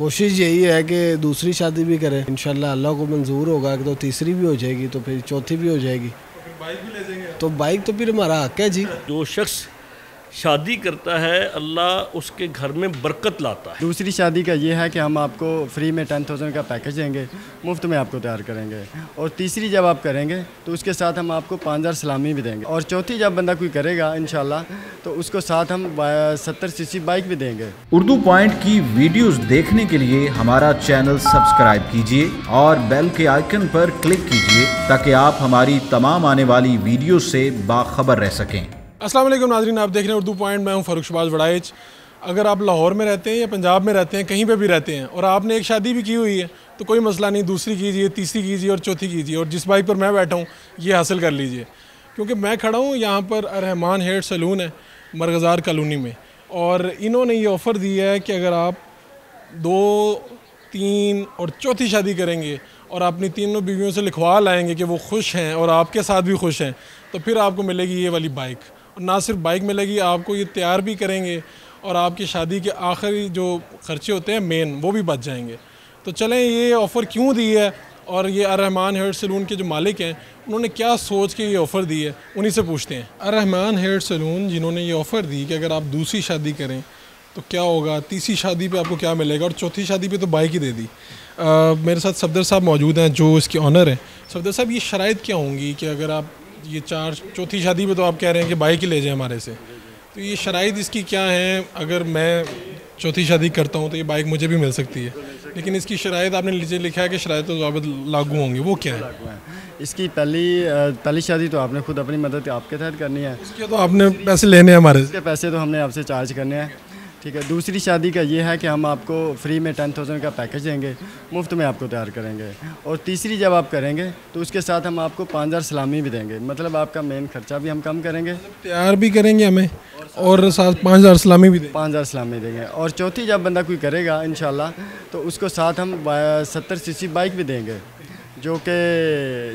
کوشش یہی ہے کہ دوسری شادی بھی کریں۔ انشاءاللہ اللہ کو منظور ہوگا کہ تو تیسری بھی ہو جائے گی تو پھر چوتھی بھی ہو جائے گی۔ تو بائک تو پھر ہمارا حق ہے جی۔ جو شخص شادی کرتا ہے اللہ اس کے گھر میں برکت لاتا ہے۔ دوسری شادی کا یہ ہے کہ ہم آپ کو فری میں ٹین تھاؤزینڈ کا پیکج دیں گے مفت میں آپ کو تیار کریں گے۔ اور تیسری جب آپ کریں گے تو اس کے ساتھ ہم آپ کو پانچ ہزار سلامی بھی دیں گے۔ اور چوتھی جب بندہ کوئی کرے گا انشاءاللہ تو اس کو ساتھ ہم ستر سی سی بائک بھی دیں گے۔ اردو پوائنٹ کی ویڈیوز دیکھنے کے لیے ہمارا چینل سبسکرائب کیجیے اور بیل کے آئیکن پر کلک کیجیے تاکہ آپ ہماری تمام آنے والی ویڈیوز سے باخبر رہ سکیں۔ السلام علیکم ناظرین، آپ دیکھ رہے ہیں اردو پوائنٹ، میں ہوں فاروق شباز وڑائچ۔ اگر آپ لاہور میں رہتے ہیں یا پنجاب میں رہتے ہیں، کہیں پہ بھی رہتے ہیں اور آپ نے ایک شادی بھی کی ہوئی ہے، تو کوئی مسئلہ نہیں، دوسری کیجیے، تیسری کیجیے اور چوتھی کیجیے۔ اور جس بائک پر میں بیٹھا ہوں، یہ حاصل کر لیجیے کیونکہ میں کھڑا ہوں یہاں پر رحمان ہیئر سلون ہے، مرغزار کالونی میں۔ اور انہوں نے یہ آفر دیا ہے کہ اگر آپ دو، تین اور چوتھی شادی کریں گے اور اپنی تینوں بیویوں سے لکھوا لائیں گے کہ وہ خوش ہیں اور آپ کے ساتھ بھی خوش ہیں، تو پھر آپ کو ملے گی یہ والی بائک۔ نہ صرف بائک ملے گی آپ کو یہ تیار بھی کریں گے اور آپ کی شادی کے آخری جو خرچے ہوتے ہیں مین وہ بھی بچ جائیں گے۔ تو چلیں، یہ آفر کیوں دی ہے؟ اور یہ ارحمان ہیئر سیلون کے جو مالک ہیں، انہوں نے کیا سوچ کے یہ آفر دی ہے؟ انہی سے پوچھتے ہیں۔ ارحمان ہیئر سیلون جنہوں نے یہ آفر دی کہ اگر آپ دوسری شادی کریں، تو کیا ہوگا؟ تیسری شادی پہ آپ کو کیا ملے گا؟ اور چوتھی شادی پہ تو بائک ہی دے دی۔ میرے ساتھ صفدر صاحب موجود ہیں، جو اس کے آنر ہیں۔ صفدر صاحب، یہ شرائط کیا ہوں گی کہ اگر آپ یہ چار چوتھی شادی پہ تو آپ کہہ رہے ہیں کہ بائک ہی لے جائیں ہمارے سے۔ تو یہ شرائط اس کی کیا ہیں؟ اگر میں چوتھی شادی کرتا ہوں تو یہ بائک مجھے بھی مل سکتی ہے۔ لیکن اس کی شرائط آپ نے لکھا ہے کہ شرائط تو ضابط لاگو ہوں گے وہ کیا ہے اس کی پہلی پہلی شادی تو آپ نے خود اپنی مدد آپ کے تحت کرنی ہے۔ اس کے تو آپ نے پیسے لینے ہیں ہمارے۔ اس کے پیسے تو ہم نے آپ سے چارج کرنے ہیں۔ ٹھیک ہے۔ دوسری شادی کا یہ ہے کہ ہم آپ کو فری میں ٹین تھاؤزینڈ کا پیکج دیں گے مفت میں آپ کو تیار کریں گے۔ اور تیسری جب آپ کریں گے تو اس کے ساتھ ہم آپ کو پانچ ہزار سلامی بھی دیں گے۔ مطلب آپ کا مین خرچہ بھی ہم کم کریں گے۔ تیار بھی کریں گے ہمیں اور ساتھ پانچ ہزار سلامی بھی دیں پانچ ہزار سلامی دیں گے۔ اور چوتھی جب بندہ کوئی کرے گا انشاءاللہ تو اس کو ساتھ ہم ستر سی سی بائک بھی دیں گے۔ جو کہ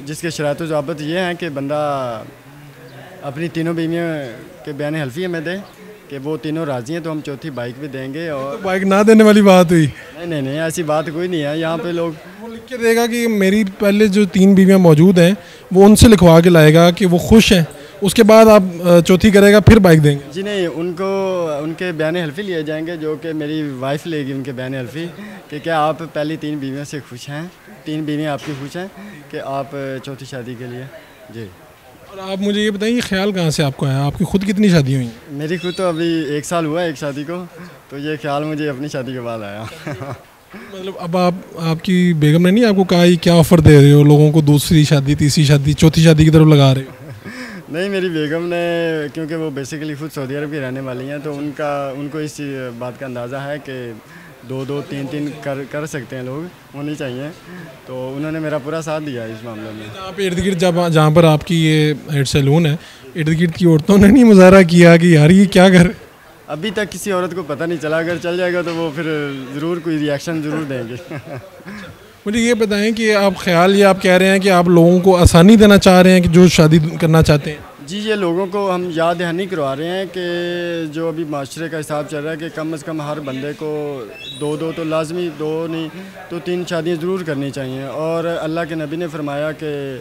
جس کے شرائط و ضابط یہ ہیں کہ بندہ اپنی تینوں بیویوں کے بیان حلفی ہمیں دے کہ وہ تینوں راضی ہیں تو ہم چوتھی بائک بھی دیں گے اور بائک نہ دینے والی بات ہوئی۔ نہیں نہیں نہیں ایسی بات کوئی نہیں ہے۔ یہاں پہ لوگ وہ لکھ کے دے گا کہ میری پہلے جو تین بیویاں موجود ہیں وہ ان سے لکھوا کے لائے گا کہ وہ خوش ہیں۔ اس کے بعد آپ چوتھی کرے گا پھر بائک دیں گے۔ جی نہیں ان کو ان کے بیان حلفی لیے جائیں گے جو کہ میری وائف لے گی ان کے بیان حلفی کہ کیا آپ پہلی تین بیویوں سے خوش ہیں؟ تین بیویاں آپ کی خوش ہیں کہ آپ چوتھی شادی کے لیے؟ جی۔ اور آپ مجھے یہ بتائیں یہ خیال کہاں سے آپ کو آیا؟ آپ کی خود کتنی شادی ہوئی؟ میری خود تو ابھی ایک سال ہوا ہے ایک شادی کو تو یہ خیال مجھے اپنی شادی کے بعد آیا۔ مطلب اب آپ آپ کی بیگم نے نہیں آپ کو کہا یہ کیا آفر دے رہے ہو؟ لوگوں کو دوسری شادی تیسری شادی چوتھی شادی کی طرف لگا رہے ہو۔ نہیں میری بیگم نے کیونکہ وہ بیسیکلی خود سعودی عرب کی رہنے والی ہیں تو ان کا ان کو اس بات کا اندازہ ہے کہ دو دو تین تین کر کر سکتے ہیں لوگ ہونی چاہیے۔ تو انہوں نے میرا پورا ساتھ دیا اس معاملے میں۔ آپ ارد گرد جب جہاں پر آپ کی یہ ہیڈ سیلون ہے ارد گرد کی عورتوں نے نہیں مظاہرہ کیا کہ یار یہ کیا کر ابھی تک کسی عورت کو پتہ نہیں چلا اگر چل جائے گا تو وہ پھر ضرور کوئی ریئیکشن ضرور دیں گے۔ مجھے یہ بتائیں کہ آپ خیال یہ آپ کہہ رہے ہیں کہ آپ لوگوں کو آسانی دینا چاہ رہے ہیں کہ جو شادی کرنا چاہتے ہیں؟ جی یہ لوگوں کو ہم یاد دہانی کروا رہے ہیں کہ جو ابھی معاشرے کا حساب چل رہا ہے کہ کم از کم ہر بندے کو دو دو تو لازمی، دو نہیں تو تین شادیاں ضرور کرنی چاہیے۔ اور اللہ کے نبی نے فرمایا کہ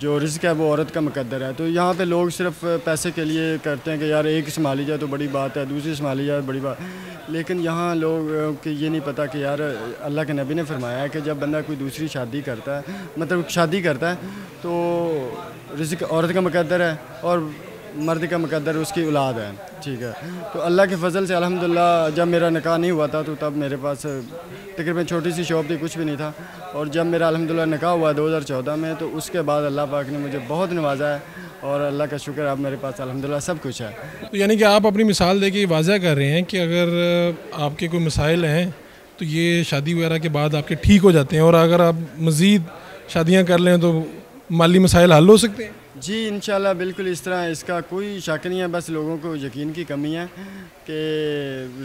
جو رزق ہے وہ عورت کا مقدر ہے۔ تو یہاں پہ لوگ صرف پیسے کے لیے کرتے ہیں کہ یار ایک سنبھالی جائے تو بڑی بات ہے، دوسری سنبھالی جائے بڑی بات۔ لیکن یہاں لوگ کہ یہ نہیں پتہ کہ یار اللہ کے نبی نے فرمایا ہے کہ جب بندہ کوئی دوسری شادی کرتا ہے مطلب شادی کرتا ہے تو رزق عورت کا مقدر ہے اور مرد کا مقدر اس کی اولاد ہے۔ ٹھیک ہے۔ تو اللہ کے فضل سے الحمدللہ جب میرا نکاح نہیں ہوا تھا تو تب میرے پاس تقریباً چھوٹی سی شاپ تھی، کچھ بھی نہیں تھا۔ اور جب میرا الحمدللہ نکاح ہوا دو ہزار چودہ میں، تو اس کے بعد اللہ پاک نے مجھے بہت نوازا ہے اور اللہ کا شکر اب میرے پاس الحمدللہ سب کچھ ہے۔ تو یعنی کہ آپ اپنی مثال دے کے واضح کر رہے ہیں کہ اگر آپ کے کوئی مسائل ہیں، تو یہ شادی وغیرہ کے بعد آپ کے ٹھیک ہو جاتے ہیں اور اگر آپ مزید شادیاں کر لیں تو مالی مسائل حل ہو سکتے ہیں۔ جی انشاءاللہ بالکل اس طرح اس کا کوئی شک نہیں ہے، بس لوگوں کو یقین کی کمی ہے کہ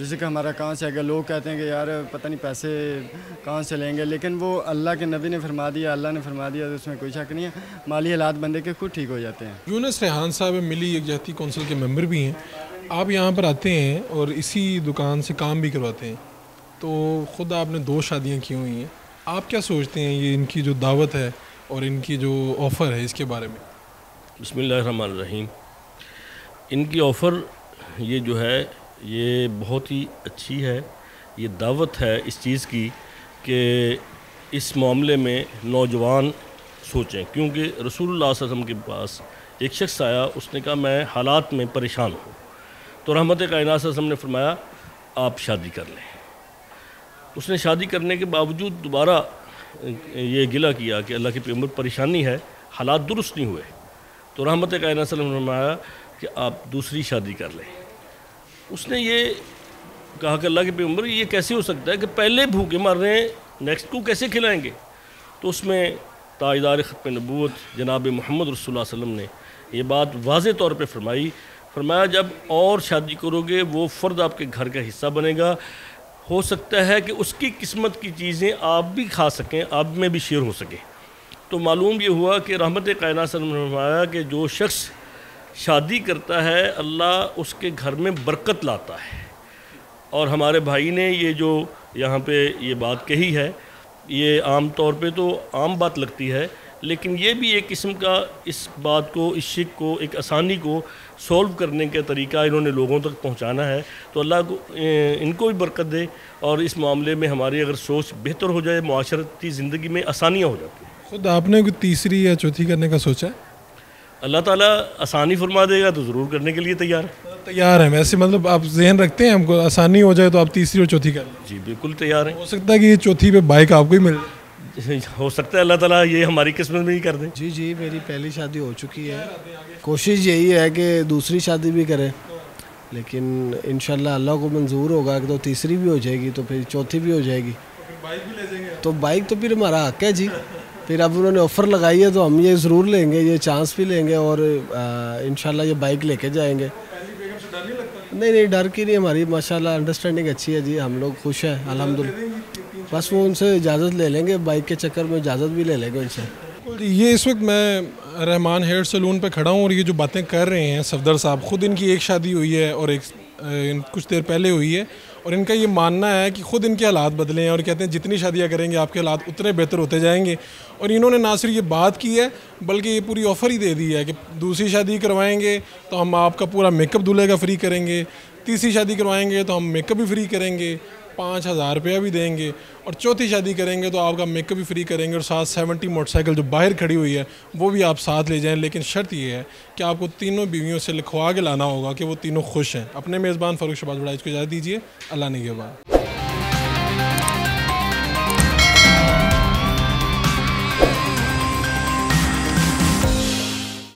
رزق ہمارا کہاں سے، اگر لوگ کہتے ہیں کہ یار پتہ نہیں پیسے کہاں سے لیں گے، لیکن وہ اللہ کے نبی نے فرما دیا، اللہ نے فرما دیا، تو اس میں کوئی شک نہیں ہے۔ مالی حالات بندے کے خود ٹھیک ہو جاتے ہیں۔ یونس ریحان صاحب ملی ایک جہتی کونسل کے ممبر بھی ہیں۔ آپ یہاں پر آتے ہیں اور اسی دکان سے کام بھی کرواتے ہیں۔ تو خود آپ نے دو شادیاں کی ہوئی ہیں؟ آپ کیا سوچتے ہیں یہ ان کی جو دعوت ہے اور ان کی جو آفر ہے اس کے بارے میں؟ بسم اللہ الرحمن الرحیم۔ ان کی آفر یہ جو ہے، یہ بہت ہی اچھی ہے، یہ دعوت ہے اس چیز کی کہ اس معاملے میں نوجوان سوچیں۔ کیونکہ رسول اللہ صلی اللہ علیہ وسلم کے پاس ایک شخص آیا، اس نے کہا، میں حالات میں پریشان ہوں۔ تو رحمت کائنات صلی اللہ علیہ وسلم نے فرمایا، آپ شادی کر لیں۔ اس نے شادی کرنے کے باوجود دوبارہ یہ گلہ کیا کہ اللہ کی پیغمبر پریشانی ہے، حالات درست نہیں ہوئے۔ تو رحمت کائنات صلی اللہ علیہ وسلم نے فرمایا کہ آپ دوسری شادی کر لیں۔ اس نے یہ کہا کہ اللہ کے پیغمبر، یہ کیسے ہو سکتا ہے کہ پہلے بھوکے مر رہے ہیں نیکسٹ کو کیسے کھلائیں گے؟ تو اس میں تاجدار ختم نبوت جناب محمد رسول اللہ علیہ وسلم نے یہ بات واضح طور پہ فرمائی۔ فرمایا، جب اور شادی کرو گے، وہ فرد آپ کے گھر کا حصہ بنے گا۔ ہو سکتا ہے کہ اس کی قسمت کی چیزیں آپ بھی کھا سکیں، آپ میں بھی شیئر ہو سکیں۔ تو معلوم یہ ہوا کہ رحمت کائنات صلی اللہ علیہ وسلم نے فرمایا کہ جو شخص شادی کرتا ہے، اللہ اس کے گھر میں برکت لاتا ہے۔ اور ہمارے بھائی نے یہ جو یہاں پہ یہ بات کہی ہے، یہ عام طور پہ تو عام بات لگتی ہے، لیکن یہ بھی ایک قسم کا اس بات کو، اس شک کو، ایک آسانی کو سولو کرنے کا طریقہ انہوں نے لوگوں تک پہنچانا ہے۔ تو اللہ کو، ان کو بھی برکت دے اور اس معاملے میں ہماری اگر سوچ بہتر ہو جائے، معاشرتی زندگی میں آسانیاں ہو جاتی ہیں۔ خود آپ نے کوئی تیسری یا چوتھی کرنے کا سوچا ہے؟ اللہ تعالیٰ آسانی فرما دے گا تو ضرور کرنے کے لیے تیار ہے۔ تیار ہیں ویسے مطلب آپ ذہن رکھتے ہیں ہم کو آسانی ہو جائے تو آپ تیسری اور چوتھی کر لیں۔ جی بالکل تیار ہیں۔ ہو سکتا ہے کہ یہ چوتھی پہ بائک آپ کو ہی مل جائے۔ ہو سکتا ہے اللہ تعالیٰ یہ ہماری قسمت میں ہی کر دیں جی جی میری پہلی شادی ہو چکی ہے۔ کوشش یہی ہے کہ دوسری شادی بھی کریں۔ لیکن انشاءاللہ اللہ کو منظور ہوگا کہ تو تیسری بھی ہو جائے گی تو پھر چوتھی بھی ہو جائے گی۔ تو بائک تو پھر ہمارا حق ہے جی۔ پھر اب انہوں نے آفر لگائی ہے تو ہم یہ ضرور لیں گے یہ چانس بھی لیں گے اور انشاءاللہ یہ بائک لے کے جائیں گے۔ نہیں نہیں ڈر کی نہیں ہماری ماشاءاللہ انڈرسٹینڈنگ اچھی ہے جی ہم لوگ خوش ہیں الحمدللہ۔ بس وہ ان سے اجازت لے لیں گے بائک کے چکر میں اجازت بھی لے لیں گے ان سے۔ یہ اس وقت میں رحمان ہیئر سلون پہ کھڑا ہوں اور یہ جو باتیں کر رہے ہیں صفدر صاحب خود ان کی ایک شادی ہوئی ہے اور ایک کچھ دیر پہلے ہوئی ہے۔ اور ان کا یہ ماننا ہے کہ خود ان کے حالات بدلے ہیں اور کہتے ہیں جتنی شادیاں کریں گے آپ کے حالات اتنے بہتر ہوتے جائیں گے۔ اور انہوں نے نہ صرف یہ بات کی ہے بلکہ یہ پوری آفر ہی دے دی ہے کہ دوسری شادی کروائیں گے تو ہم آپ کا پورا میک اپ دولہے کا فری کریں گے۔ تیسری شادی کروائیں گے تو ہم میک اپ بھی فری کریں گے۔ پانچ ہزار روپیہ بھی دیں گے اور چوتھی شادی کریں گے تو آپ کا میک اپ بھی فری کریں گے اور ساتھ سیونٹی موٹر سائیکل جو باہر کھڑی ہوئی ہے، وہ بھی آپ ساتھ لے جائیں۔ لیکن شرط یہ ہے کہ آپ کو تینوں بیویوں سے لکھوا کے لانا ہوگا کہ وہ تینوں خوش ہیں۔ اپنے میزبان فاروق شباز بڑائی کو اجازت دیجیے اللہ نے یہ بات